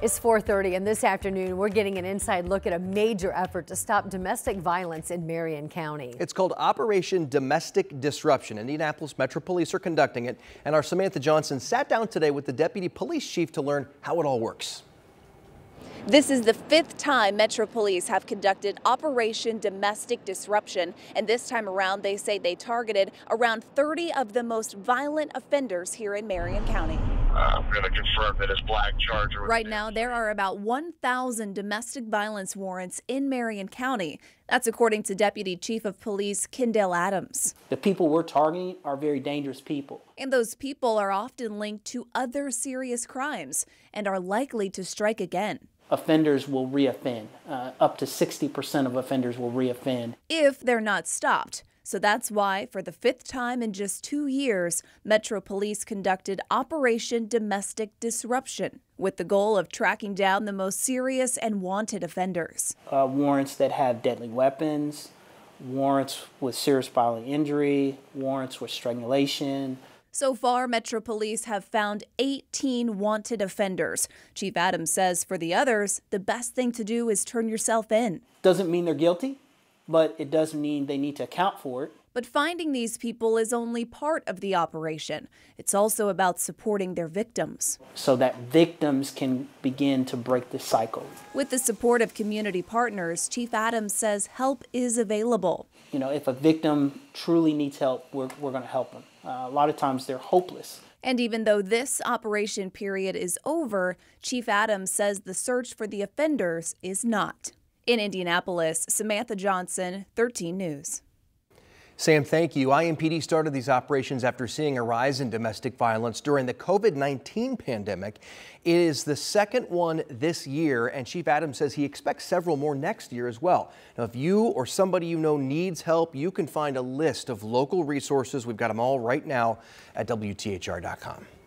It's 4:30 and this afternoon we're getting an inside look at a major effort to stop domestic violence in Marion County. It's called Operation Domestic Disruption. Indianapolis Metro Police are conducting it and our Samantha Johnson sat down today with the deputy police chief to learn how it all works. This is the fifth time Metro Police have conducted Operation Domestic Disruption, and this time around they say they targeted around 30 of the most violent offenders here in Marion County. I'm going to confirm that his black charger. Right now, there are about 1,000 domestic violence warrants in Marion County. That's according to Deputy Chief of Police Kendale Adams. The people we're targeting are very dangerous people. And those people are often linked to other serious crimes and are likely to strike again offenders will reoffend. Uh, up to 60% of offenders will reoffend. If they're not stopped. So that's why, for the fifth time in just two years, Metro Police conducted Operation Domestic Disruption with the goal of tracking down the most serious and wanted offenders. Uh, warrants that have deadly weapons, warrants with serious bodily injury, warrants with strangulation, so far, Metro Police have found 18 wanted offenders. Chief Adams says for the others, the best thing to do is turn yourself in. Doesn't mean they're guilty, but it does mean they need to account for it. But finding these people is only part of the operation. It's also about supporting their victims. So that victims can begin to break the cycle. With the support of community partners, Chief Adams says help is available. You know, if a victim truly needs help, we're, we're going to help them. Uh, a lot of times they're hopeless. And even though this operation period is over, Chief Adams says the search for the offenders is not. In Indianapolis, Samantha Johnson, 13 News. Sam, thank you. IMPD started these operations after seeing a rise in domestic violence during the COVID-19 pandemic. It is the second one this year, and Chief Adams says he expects several more next year as well. Now, if you or somebody you know needs help, you can find a list of local resources. We've got them all right now at WTHR.com.